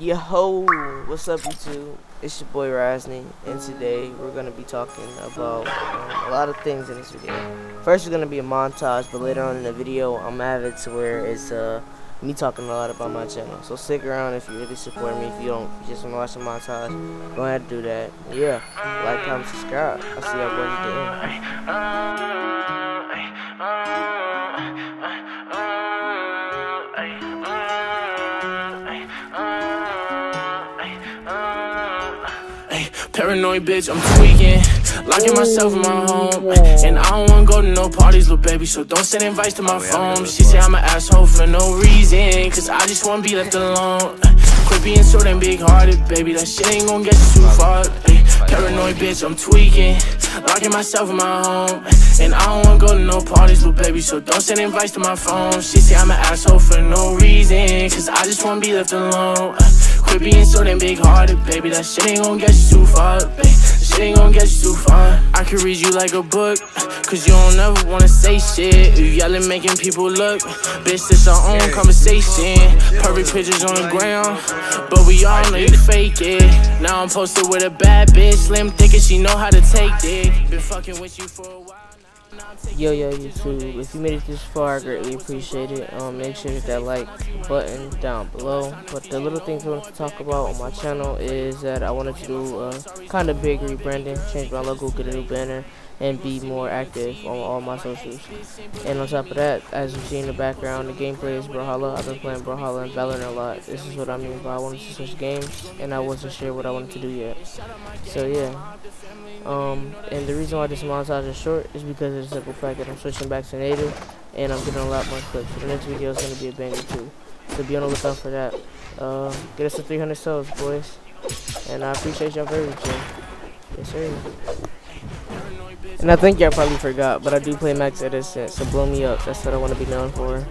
Yo, what's up YouTube? It's your boy Raznyye, and today we're going to be talking about um, a lot of things in this video. First, it's going to be a montage, but later on in the video, I'm going to have it to where it's uh, me talking a lot about my channel. So stick around if you really support me. If you don't, you just want to watch the montage, go ahead and do that. Yeah, like, comment, subscribe. I'll see y'all boys at the end. Paranoid bitch, I'm tweaking. Locking myself in my home. And I don't wanna go to no parties, little baby. So don't send invites to my phone. She say I'm an asshole for no reason. Cause I just wanna be left alone. Quit being so damn big hearted, baby. That shit ain't gonna get you too far. Paranoid bitch, I'm tweaking. Locking myself in my home. And I don't wanna go to no parties, little baby. So don't send invites to my phone. She say I'm an asshole for no reason. Cause I just wanna be left alone. Quit being so damn big hearted, baby. That shit ain't gon' get you too far. Shit ain't gon' get you too far. I can read you like a book, cause you don't ever wanna say shit. You yelling, making people look. Bitch, this our own conversation. Perfect pictures on the ground, but we all know you fake it. Now I'm posted with a bad bitch, slim thinking she know how to take dick. Been fucking with you for a while. Yo, yo, YouTube, if you made it this far, I greatly appreciate it. Um, make sure to hit that like button down below. But the little things I want to talk about on my channel is that I wanted to do a kind of big rebranding, change my logo, get a new banner, and be more active on all my socials. And on top of that, as you see in the background, the gameplay is Brawlhalla. I've been playing Brawlhalla and Valorant a lot. This is what I mean by I wanted to switch games, and I wasn't sure what I wanted to do yet. So yeah. Um, and the reason why this montage is short is because the simple fact that I'm switching back to native, and I'm getting a lot more clips. The next video is going to be a banger too. So be on the lookout for that. Uh, get us to 300 subs, boys. And I appreciate y'all very much. Yes, sir. And I think y'all probably forgot, but I do play Max Edison, so blow me up. That's what I want to be known for.